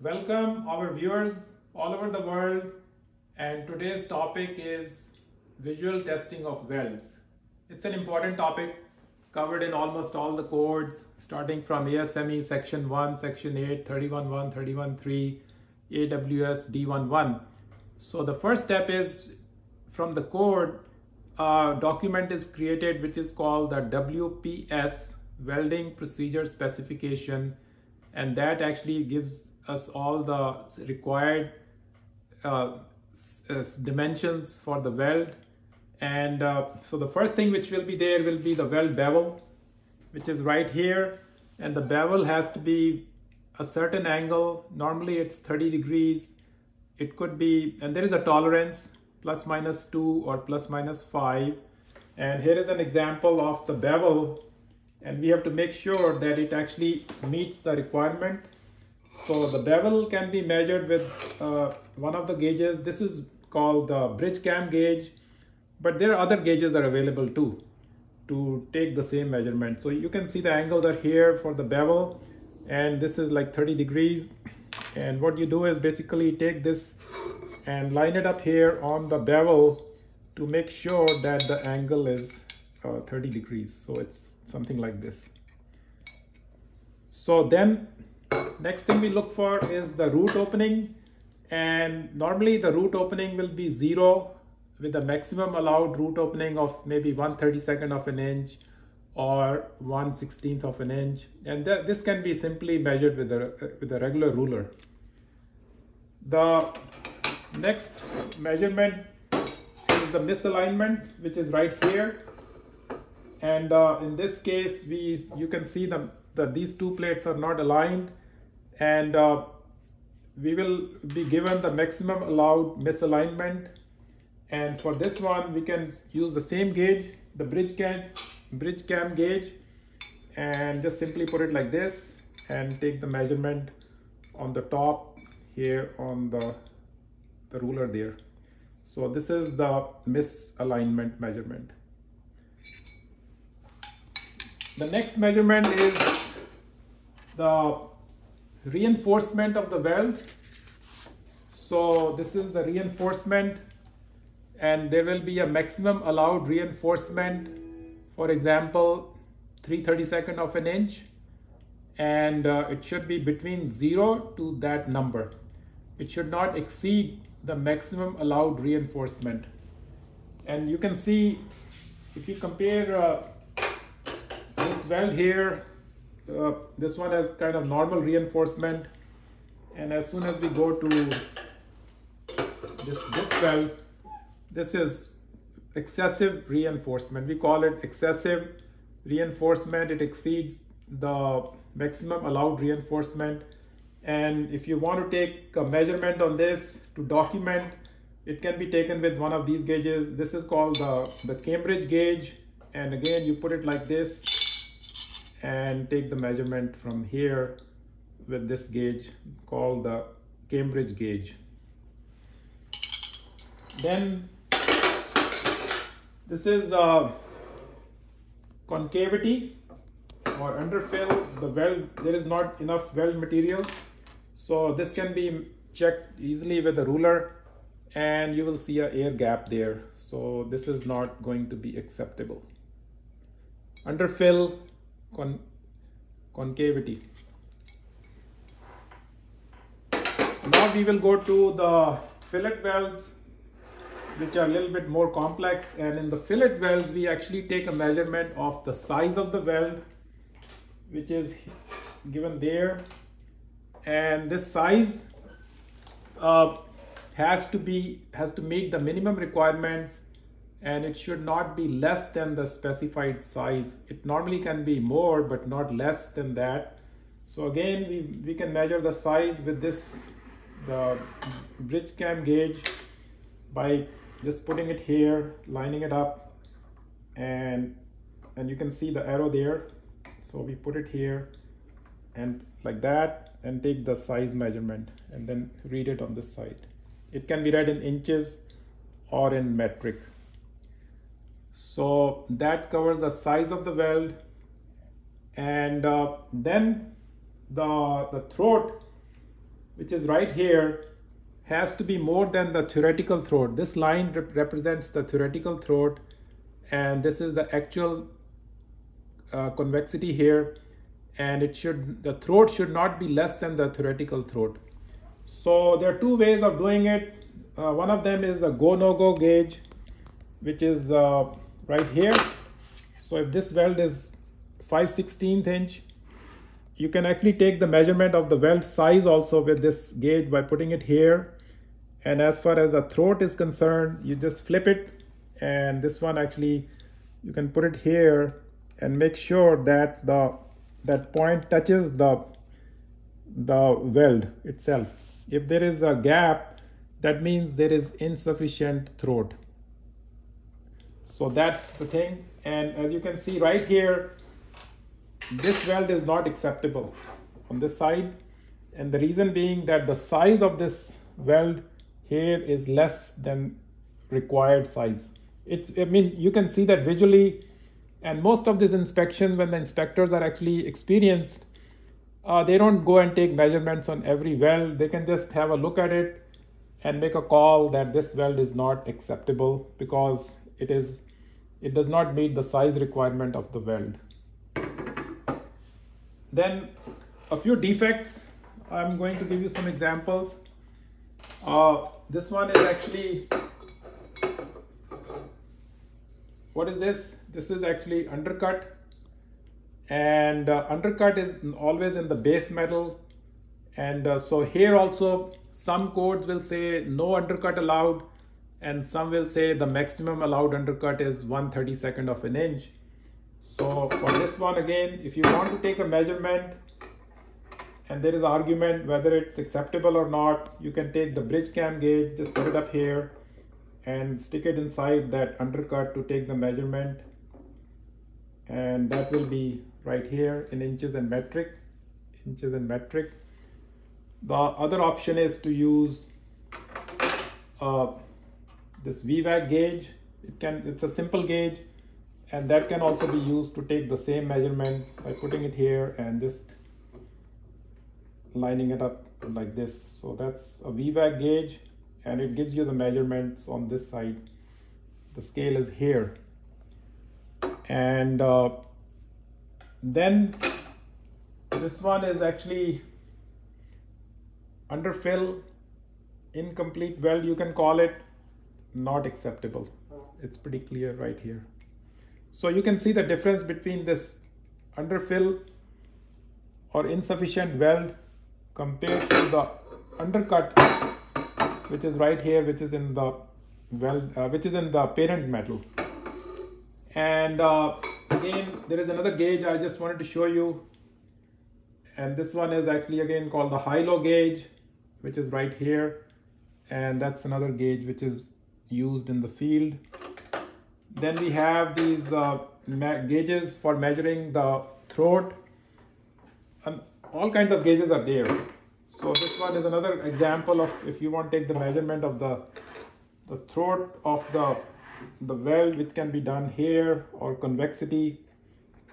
Welcome our viewers all over the world and today's topic is visual testing of welds. It's an important topic covered in almost all the codes starting from ASME section 1, section 8, 31.1, 31.3, AWS D11. So the first step is from the code a document is created which is called the WPS welding procedure specification and that actually gives us all the required uh, uh, dimensions for the weld and uh, so the first thing which will be there will be the weld bevel which is right here. And the bevel has to be a certain angle. Normally it's 30 degrees. It could be and there is a tolerance plus minus 2 or plus minus 5 and here is an example of the bevel. And we have to make sure that it actually meets the requirement so the bevel can be measured with uh, one of the gauges. This is called the bridge cam gauge but there are other gauges that are available too to take the same measurement. So you can see the angles are here for the bevel and this is like 30 degrees. And what you do is basically take this and line it up here on the bevel to make sure that the angle is uh, 30 degrees. So it's something like this. So then next thing we look for is the root opening. And normally the root opening will be zero with a maximum allowed root opening of maybe 1 32nd of an inch or 1 16th of an inch. And th this can be simply measured with a, with a regular ruler. The next measurement is the misalignment which is right here and uh, in this case we you can see the, that these two plates are not aligned and uh, we will be given the maximum allowed misalignment and for this one we can use the same gauge the bridge cam bridge cam gauge and just simply put it like this and take the measurement on the top here on the the ruler there. So this is the misalignment measurement. The next measurement is the reinforcement of the weld. So this is the reinforcement and there will be a maximum allowed reinforcement for example 332nd of an inch and uh, it should be between 0 to that number. It should not exceed the maximum allowed reinforcement. And you can see if you compare uh, weld here, uh, this one has kind of normal reinforcement. And as soon as we go to this, this weld, this is excessive reinforcement. We call it excessive reinforcement. It exceeds the maximum allowed reinforcement and if you want to take a measurement on this to document it can be taken with one of these gauges this is called the the cambridge gauge and again you put it like this and take the measurement from here with this gauge called the cambridge gauge then this is uh, concavity or underfill the weld there is not enough weld material so this can be checked easily with a ruler and you will see a air gap there. So this is not going to be acceptable. Underfill con concavity. Now we will go to the fillet welds which are a little bit more complex and in the fillet welds we actually take a measurement of the size of the weld which is given there and this size uh, has to be has to meet the minimum requirements and it should not be less than the specified size it normally can be more but not less than that so again we we can measure the size with this the bridge cam gauge by just putting it here lining it up and and you can see the arrow there so we put it here and like that and take the size measurement and then read it on this side. It can be read in inches or in metric. So that covers the size of the weld and uh, then the, the throat which is right here, has to be more than the theoretical throat. This line rep represents the theoretical throat and this is the actual uh, convexity here and it should the throat should not be less than the theoretical throat. So there are two ways of doing it. Uh, one of them is a go-no-go -go gauge which is uh, right here. So if this weld is 5 16th inch you can actually take the measurement of the weld size also with this gauge by putting it here. And as far as the throat is concerned you just flip it. And this one actually you can put it here and make sure that the that point touches the the weld itself. If there is a gap that means there is insufficient throat so that's the thing and as you can see right here this weld is not acceptable on this side and the reason being that the size of this weld here is less than required size. It's, I mean, you can see that visually, and most of these inspections, when the inspectors are actually experienced, uh, they don't go and take measurements on every weld. They can just have a look at it and make a call that this weld is not acceptable because it is it does not meet the size requirement of the weld. Then a few defects. I'm going to give you some examples. Uh, this one is actually, what is this? This is actually undercut and uh, undercut is always in the base metal and uh, so here also some codes will say no undercut allowed and some will say the maximum allowed undercut is 1 32nd of an inch. So for this one again if you want to take a measurement and there is argument whether it's acceptable or not you can take the bridge cam gauge just set it up here and stick it inside that undercut to take the measurement. And that will be right here in inches and metric inches and metric. The other option is to use uh, this V-WAC gauge it can it's a simple gauge and that can also be used to take the same measurement by putting it here and just lining it up like this. So that's a V-WAC gauge and it gives you the measurements on this side. The scale is here. And uh, then this one is actually underfill, incomplete weld you can call it, not acceptable. It's pretty clear right here. So you can see the difference between this underfill or insufficient weld compared to the undercut which is right here which is in the well uh, which is in the parent metal and uh, again there is another gauge I just wanted to show you and this one is actually again called the high-low gauge which is right here and that's another gauge which is used in the field. Then we have these uh, gauges for measuring the throat. And all kinds of gauges are there. So this one is another example of if you want to take the measurement of the, the throat of the, the weld which can be done here or convexity.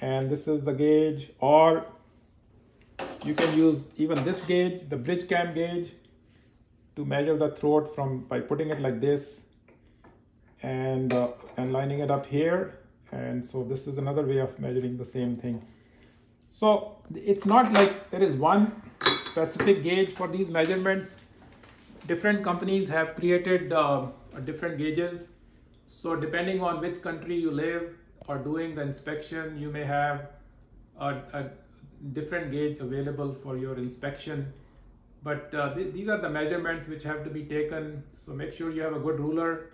And this is the gauge. Or you can use even this gauge, the bridge cam gauge to measure the throat from by putting it like this and, uh, and lining it up here and so this is another way of measuring the same thing. So it's not like there is one specific gauge for these measurements. Different companies have created uh, different gauges. So depending on which country you live or doing the inspection, you may have a, a different gauge available for your inspection. But uh, th these are the measurements which have to be taken. So make sure you have a good ruler,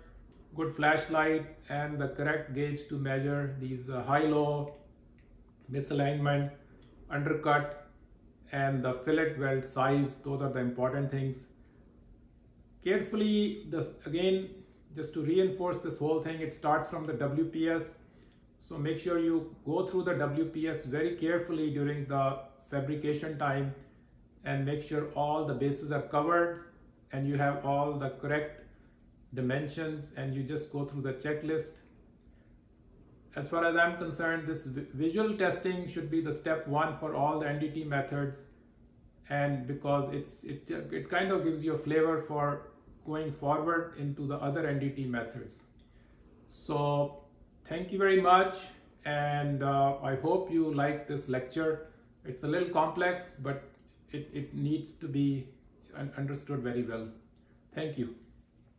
good flashlight, and the correct gauge to measure these uh, high-low misalignment undercut and the fillet weld size. Those are the important things. Carefully this again just to reinforce this whole thing it starts from the WPS so make sure you go through the WPS very carefully during the fabrication time and make sure all the bases are covered and you have all the correct dimensions and you just go through the checklist as far as I'm concerned, this visual testing should be the step one for all the NDT methods. and because it's it, it kind of gives you a flavor for going forward into the other NDT methods. So thank you very much and uh, I hope you like this lecture. It's a little complex but it, it needs to be understood very well. Thank you.